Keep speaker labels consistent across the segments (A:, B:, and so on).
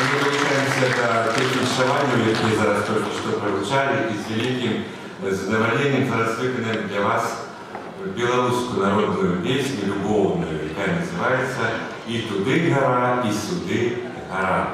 A: Ми долучаємося до тих віншувань, які зараз тільки що прозвучали, і з великим задоволенням зараз виконаємо для вас білоруську народну пісню любовну, яка називається «І туди гора, і сюди гора».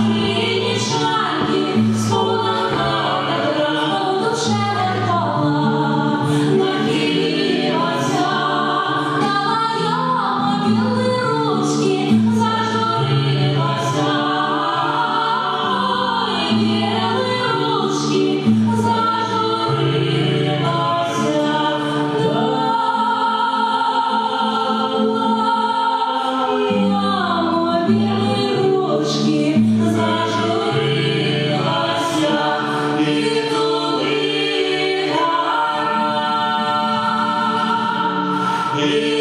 B: Сомнений шаги, Amen.